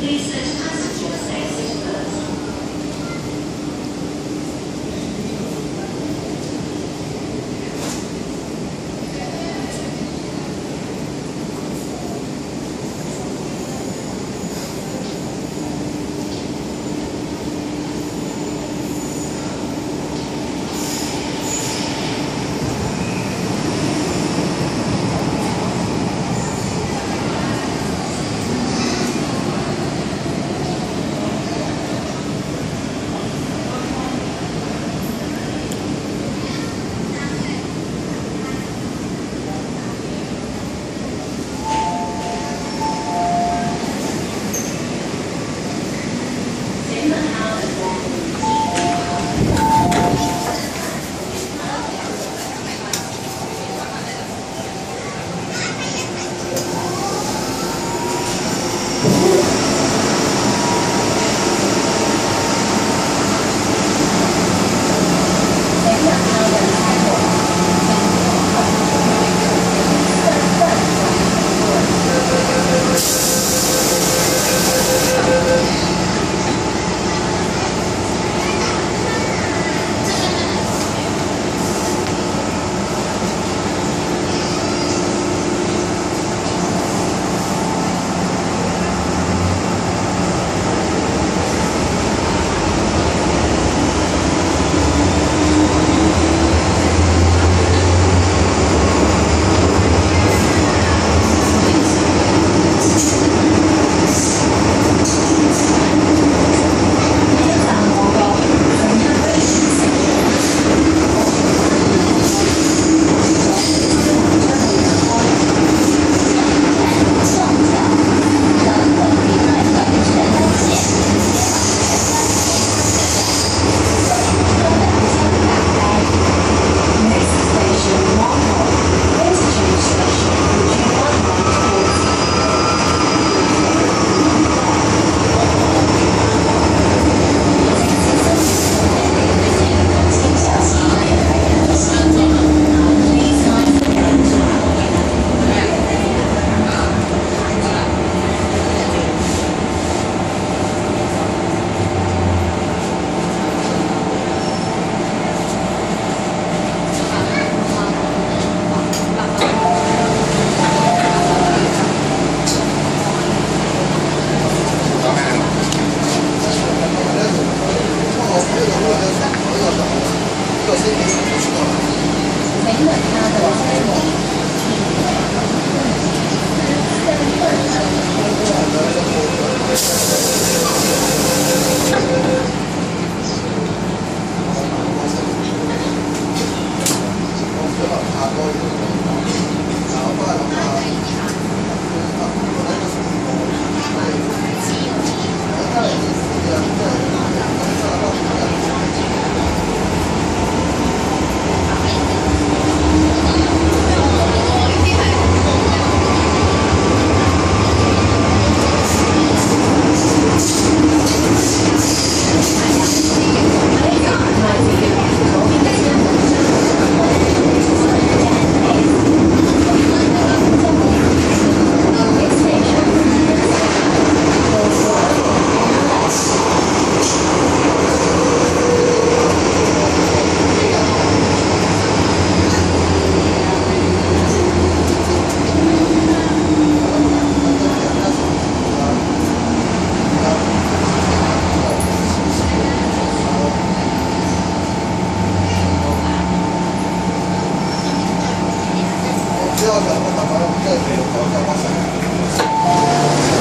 Please 没了他的生活。ようなことが起きていると思いま。